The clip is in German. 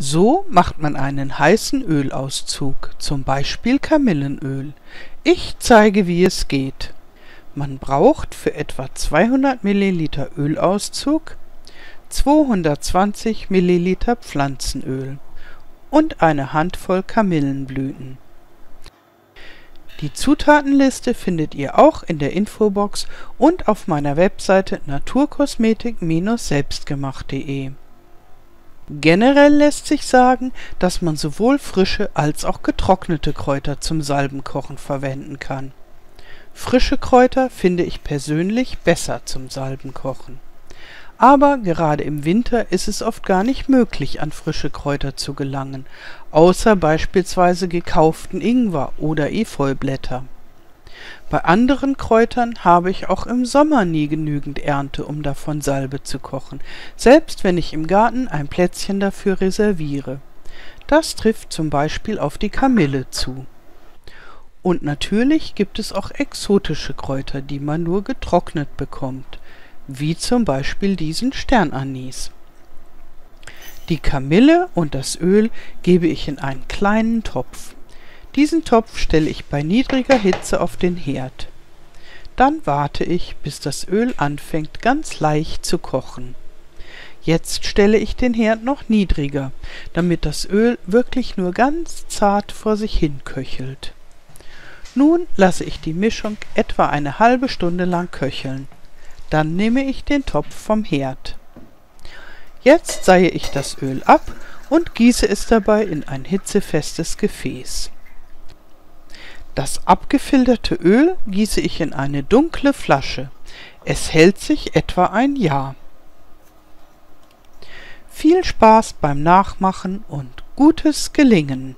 So macht man einen heißen Ölauszug, zum Beispiel Kamillenöl. Ich zeige, wie es geht. Man braucht für etwa 200 ml Ölauszug 220 ml Pflanzenöl und eine Handvoll Kamillenblüten. Die Zutatenliste findet ihr auch in der Infobox und auf meiner Webseite naturkosmetik-selbstgemacht.de Generell lässt sich sagen, dass man sowohl frische als auch getrocknete Kräuter zum Salbenkochen verwenden kann. Frische Kräuter finde ich persönlich besser zum Salbenkochen. Aber gerade im Winter ist es oft gar nicht möglich, an frische Kräuter zu gelangen, außer beispielsweise gekauften Ingwer oder Efeublätter bei anderen Kräutern habe ich auch im Sommer nie genügend Ernte, um davon Salbe zu kochen, selbst wenn ich im Garten ein Plätzchen dafür reserviere. Das trifft zum Beispiel auf die Kamille zu. Und natürlich gibt es auch exotische Kräuter, die man nur getrocknet bekommt, wie zum Beispiel diesen Sternanis. Die Kamille und das Öl gebe ich in einen kleinen Topf. Diesen Topf stelle ich bei niedriger Hitze auf den Herd. Dann warte ich, bis das Öl anfängt ganz leicht zu kochen. Jetzt stelle ich den Herd noch niedriger, damit das Öl wirklich nur ganz zart vor sich hin köchelt. Nun lasse ich die Mischung etwa eine halbe Stunde lang köcheln. Dann nehme ich den Topf vom Herd. Jetzt seihe ich das Öl ab und gieße es dabei in ein hitzefestes Gefäß. Das abgefilterte Öl gieße ich in eine dunkle Flasche. Es hält sich etwa ein Jahr. Viel Spaß beim Nachmachen und gutes Gelingen!